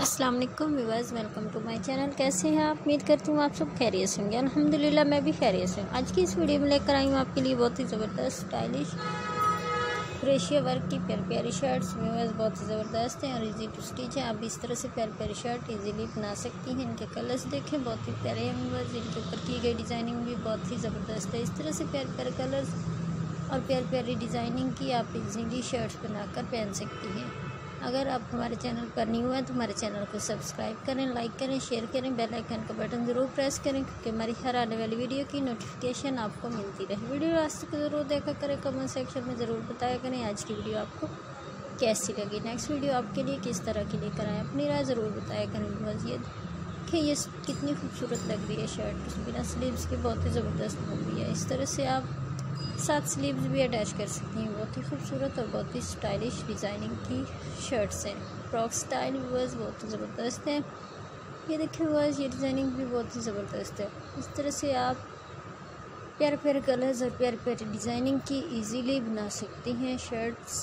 अस्सलाम वालेकुम viewers welcome to my channel. कैसे हैं आप? उम्मीद करती हूँ आप सब खैरियत से होंगे। अल्हम्दुलिल्लाह, मैं भी खैरियत से हूँ। आज की इस वीडियो में लेकर आई हूँ आपके लिए बहुत ही ज़बरदस्त, स्टाइलिश, क्रेशिया वर्क की प्यारी प्यारी शर्ट्स। व्यूवर्स बहुत ही ज़बरदस्त हैं और इजी टू स्टिच है। आप इस तरह से प्यारी प्यारी शर्ट इजीली बना सकती हैं। इनके कलर्स देखें, बहुत ही प्यारे हैं व्यूवर्स इनके ऊपर की गई डिज़ाइनिंग भी बहुत ही ज़बरदस्त है। इस तरह से प्यारे प्यारे कलर्स और प्यारी प्यारी डिज़ाइनिंग की आप इजीली शर्ट्स बनाकर पहन सकती हैं। अगर आप हमारे चैनल पर नहीं न्यू हैं तो हमारे चैनल को सब्सक्राइब करें, लाइक करें, शेयर करें, बेल आइकन का बटन ज़रूर प्रेस करें, क्योंकि हमारी हर आने वाली वीडियो की नोटिफिकेशन आपको मिलती रहे। वीडियो रास्ते को ज़रूर देखा करें कमेंट सेक्शन में ज़रूर बताया करें, आज की वीडियो आपको कैसी लगी? नेक्स्ट वीडियो आपके लिए किस तरह की लेकर आएँ? अपनी राय ज़रूर बताया करें बस ये देखिए, ये कितनी खूबसूरत लग रही है शर्ट बिना स्लीव्स की बहुत ही ज़बरदस्त बन रही है। इस तरह से आप साथ स्लीव्स भी अटैच कर सकती हैं। बहुत ही खूबसूरत और बहुत ही स्टाइलिश डिज़ाइनिंग की शर्ट्स हैं। फ्रॉक स्टाइल वर्स बहुत ही ज़बरदस्त हैं। ये देखिए वर्स ये डिज़ाइनिंग भी बहुत ही ज़बरदस्त है। इस तरह से आप प्यारे प्यारे कलर्स और प्यारे प्यारे डिज़ाइनिंग की इजीली बना सकती हैं। शर्ट्स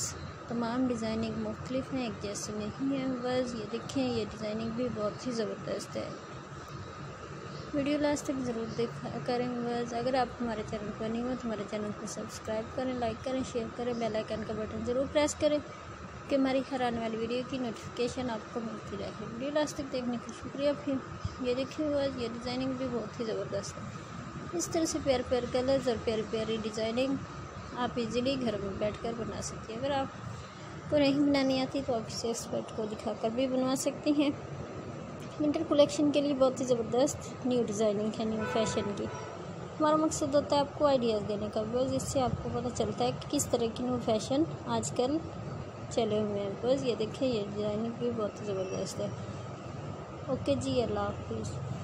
तमाम डिज़ाइनिंग मुख्तलिफ़ हैं, एक जैसे नहीं है बस ये देखें ये डिज़ाइनिंग भी बहुत ही ज़बरदस्त है। वीडियो लास्ट तक ज़रूर देखा, करें बस। अगर आप हमारे चैनल पर नहीं हो तो हमारे चैनल को सब्सक्राइब करें लाइक करें शेयर करें बेल आइकन का बटन ज़रूर प्रेस करें, कि हमारी हर आने वाली वीडियो की नोटिफिकेशन आपको मिलती रहे। वीडियो लास्ट तक देखने का शुक्रिया फिर। ये देखिए बस, ये डिज़ाइनिंग भी बहुत ही ज़बरदस्त है। इस तरह से प्यार प्यार कलर्स और प्यारी प्यारी डिज़ाइनिंग आप इजीली घर में बैठ कर बना सकती हैं। अगर आपको नहीं बनानी आती तो आप इसे एक्सपर्ट को दिखाकर भी बनवा सकती हैं। विंटर कलेक्शन के लिए बहुत ही ज़बरदस्त न्यू डिज़ाइनिंग है न्यू फ़ैशन की। हमारा मकसद होता है आपको आइडियाज़ देने का बस इससे आपको पता चलता है कि किस तरह की न्यू फ़ैशन आजकल चले हुए हैं। बस ये देखें ये डिज़ाइनिंग भी बहुत ही ज़बरदस्त है। ओके जी, अल्लाह हाफिज़।